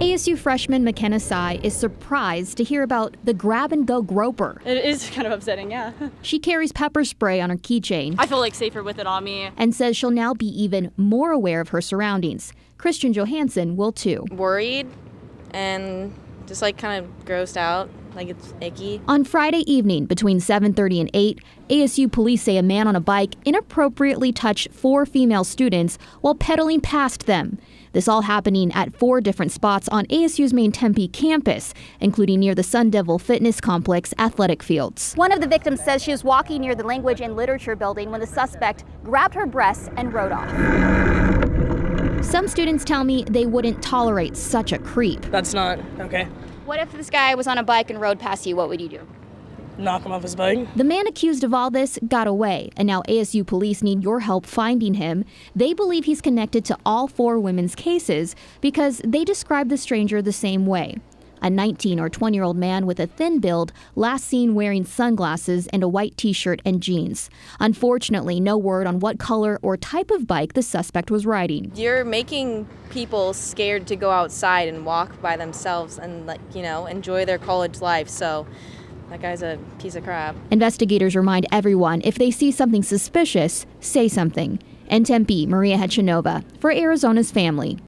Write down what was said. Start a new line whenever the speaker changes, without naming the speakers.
ASU freshman McKenna Sai is surprised to hear about the grab and go groper.
It is kind of upsetting, yeah.
She carries pepper spray on her keychain.
I feel like safer with it on me.
And says she'll now be even more aware of her surroundings. Christian Johansson will too.
Worried and just like kind of grossed out like it's icky.
On Friday evening between 7:30 and 8, ASU police say a man on a bike inappropriately touched four female students while pedaling past them. This all happening at four different spots on ASU's main Tempe campus, including near the Sun Devil Fitness Complex athletic fields.
One of the victims says she was walking near the Language and Literature building when the suspect grabbed her breasts and rode off.
Some students tell me they wouldn't tolerate such a creep.
That's not okay.
What if this guy was on a bike and rode past you? What would you do?
Knock him off his bike.
The man accused of all this got away, and now ASU police need your help finding him. They believe he's connected to all four women's cases because they describe the stranger the same way a 19 or 20 year old man with a thin build, last seen wearing sunglasses and a white t shirt and jeans. Unfortunately, no word on what color or type of bike the suspect was riding.
You're making people scared to go outside and walk by themselves and, like, you know, enjoy their college life. So, that guy's a piece of crap.
Investigators remind everyone if they see something suspicious, say something. In Tempe, Maria Hechanova for Arizona's Family.